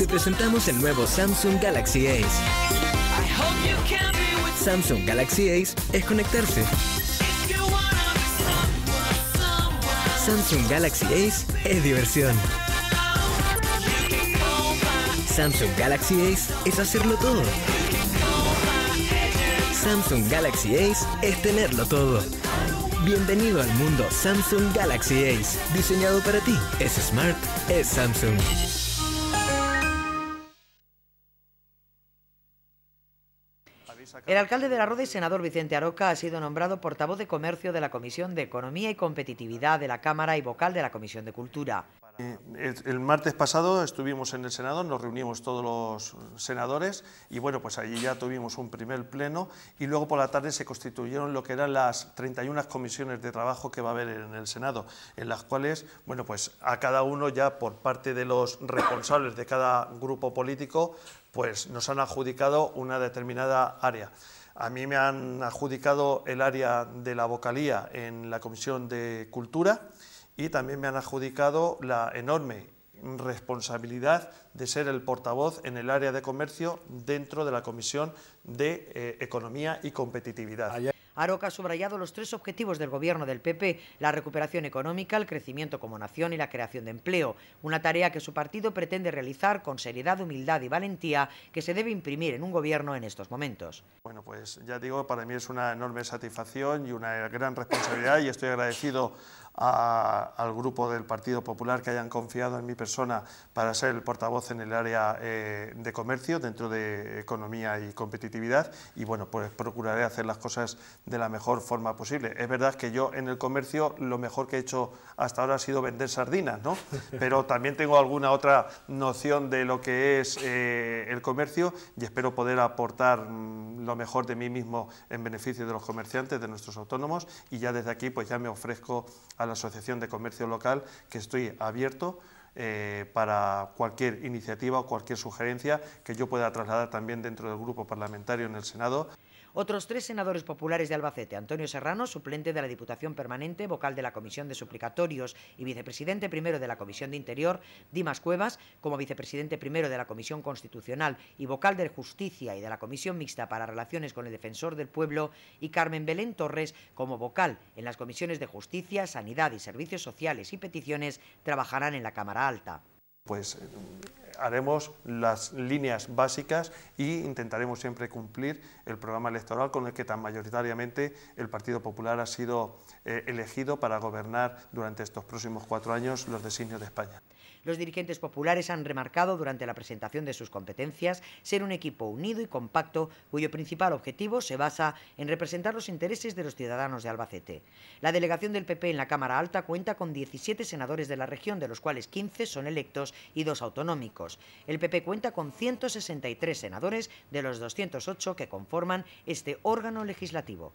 te presentamos el nuevo Samsung Galaxy Ace. Samsung Galaxy Ace es conectarse. Samsung Galaxy Ace es diversión. Samsung Galaxy Ace es hacerlo todo. Samsung Galaxy Ace es tenerlo todo. Bienvenido al mundo Samsung Galaxy Ace. Diseñado para ti. Es smart, es Samsung. El alcalde de La Roda y senador Vicente Aroca ha sido nombrado portavoz de comercio de la Comisión de Economía y Competitividad de la Cámara y vocal de la Comisión de Cultura. El martes pasado estuvimos en el Senado, nos reunimos todos los senadores y bueno, pues allí ya tuvimos un primer pleno y luego por la tarde se constituyeron lo que eran las 31 comisiones de trabajo que va a haber en el Senado, en las cuales, bueno, pues a cada uno ya por parte de los responsables de cada grupo político, pues nos han adjudicado una determinada área. A mí me han adjudicado el área de la vocalía en la Comisión de Cultura y también me han adjudicado la enorme responsabilidad de ser el portavoz en el área de comercio dentro de la Comisión de eh, Economía y Competitividad. Aroca ha subrayado los tres objetivos del gobierno del PP, la recuperación económica, el crecimiento como nación y la creación de empleo, una tarea que su partido pretende realizar con seriedad, humildad y valentía que se debe imprimir en un gobierno en estos momentos. Bueno, pues ya digo, para mí es una enorme satisfacción y una gran responsabilidad y estoy agradecido al grupo del Partido Popular que hayan confiado en mi persona para ser el portavoz en el área eh, de comercio dentro de economía y competitividad y bueno, pues procuraré hacer las cosas de la mejor forma posible. Es verdad que yo en el comercio lo mejor que he hecho hasta ahora ha sido vender sardinas, ¿no? pero también tengo alguna otra noción de lo que es eh, el comercio y espero poder aportar mm, lo mejor de mí mismo en beneficio de los comerciantes, de nuestros autónomos y ya desde aquí pues ya me ofrezco a la Asociación de Comercio Local que estoy abierto eh, para cualquier iniciativa o cualquier sugerencia que yo pueda trasladar también dentro del grupo parlamentario en el Senado. Otros tres senadores populares de Albacete, Antonio Serrano, suplente de la Diputación Permanente, vocal de la Comisión de Suplicatorios y vicepresidente primero de la Comisión de Interior, Dimas Cuevas, como vicepresidente primero de la Comisión Constitucional y vocal de Justicia y de la Comisión Mixta para Relaciones con el Defensor del Pueblo, y Carmen Belén Torres, como vocal en las comisiones de Justicia, Sanidad y Servicios Sociales y Peticiones, trabajarán en la Cámara Alta. Pues haremos las líneas básicas e intentaremos siempre cumplir el programa electoral con el que tan mayoritariamente el Partido Popular ha sido eh, elegido para gobernar durante estos próximos cuatro años los designios de España. Los dirigentes populares han remarcado durante la presentación de sus competencias ser un equipo unido y compacto cuyo principal objetivo se basa en representar los intereses de los ciudadanos de Albacete. La delegación del PP en la Cámara Alta cuenta con 17 senadores de la región, de los cuales 15 son electos y dos autonómicos. El PP cuenta con 163 senadores de los 208 que conforman este órgano legislativo.